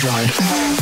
died.